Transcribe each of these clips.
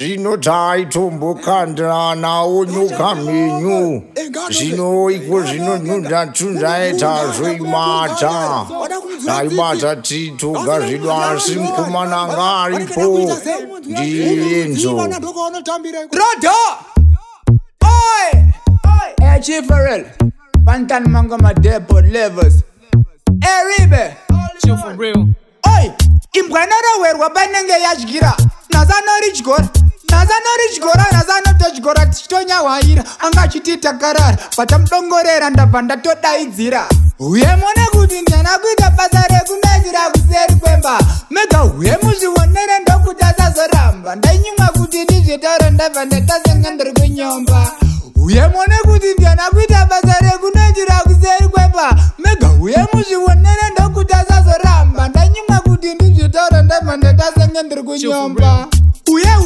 zvino taitomboka ndiranawo nyoka minyu zvinoiko zvinonyudha tunzaitazvo imata taibata titoga zvedu asi mukomana nga aripo ndiyenzo e, imbwanorowerwa banenge yadyira nazanoridyora nazanori chikora nazanoto chikora tichitonyawaira anga chiti takarara patamudongorera ndabva ndatodaidzira uye mune kuti ndana kuita basa rekunaidzira kuseri kwemba mega uye muzvionere ndokuti asazoramba ndainyimwa kuti ndizvitaura ndabva ndatasanga ndiri kunyomba uye mone kuti ndiana kuita basa rekunoitira kuseri kwemba mega uye muzvionere ndokuti asazoramba ndanyimwa kuti ndizvitaura ndabva ndatasanga ndiri kunyomba Chukube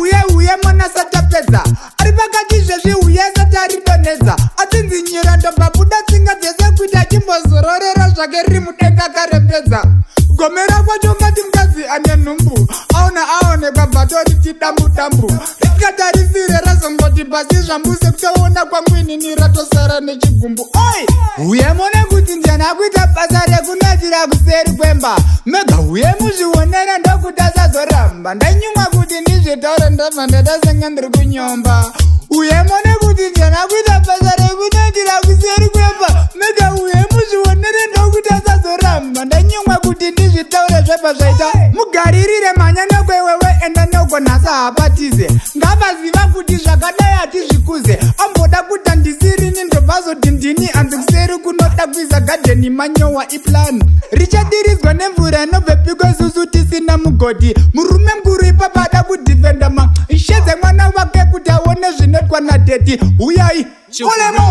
uye uye mwana sati apedza ari pakati zvezvi uye sati ari donedza atinzi nyira ndobvabuda tsinga dzese kuti achimbozororera zvake riri mudenga karembedza gomera kwacho ungati mukadzi ane nhumbu aona aonekwa bvato riti dambu dambu risikatarisire razongoti pasi zvambuse kutoona kwangu inini ratosara nechigumbu oi uye mone kuti ndiana kuita basa rekunatira kuseri kwemba mega uye muzvionera ndokuti asazoramba ndanyumwa kuti ndizvetaura ndabva ndadasanga ndiri kunyomba uye mone kuti ndana kuita basa rekuti ndira kuseri kwepa mega uye muzvionere ndokuti asazoramba ndanyemwa kuti ndizvitaura zvepa zvaita mugaririre manya nekwewewe enda nogonhasa hapatize ngavaziva kuti zvakadai hatizvikuze amboda kuta ndisirini ndobvazoti ndini hanzi kuseri kunoda kuisa gadheni manyowa iplan richadirizwa nemvura inobve pikwezuzu tisina mugodhi murume nguru ipapa pana 30 uyai kolemo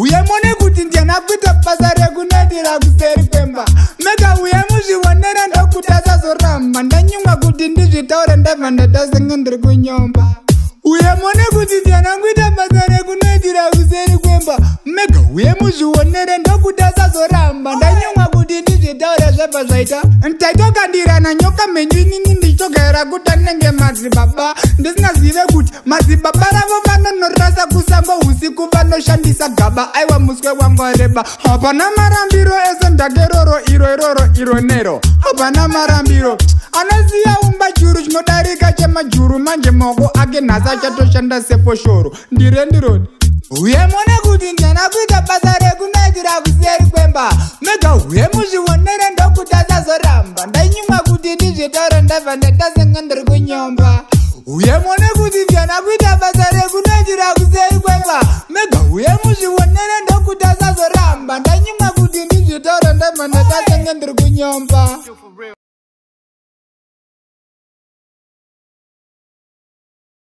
uye mone kuti ndianakuita basa rekunaitira kuseri kwemba meka uye muzvionera ndokuti asazoramba ndanyumwa kuti ndizvitaure ndabva ndatasenga ndiri kunyomba uye mone kuti ndianakuita basa rekunoitira kuseri kwemba meka uye muzvionere ndokuti asazoramba ndanyumwa kuti ndizvitaure zvabva zvaita taitokandirana nyoka menyu inini kutokera kutanenge madzibaba ndisingazive kuti madzibaba ravo vanonorasa kusambo usiku vanoshandisa gaba aiwa muswe wangwareba hapana marambiro esondake roro iro iroro iro nero hapana marambiro anoziya umba churu chinodarika chemajuru manje moko ake nhasi achatoshanda sefoshoro ndire ndirodi uye mone kuti ndena kuita basa rekunoitira kuseri kwemba mega uye muzvi ndava ndakasanga ndiri kunyomba uye mone kuzivyana kuita basa rekunoitira kusei kwepa mega uye muzvionere ndokutasazoramba ndanyimwa kuti ndizvitaura ndava ndakasanga ndiri kunyomba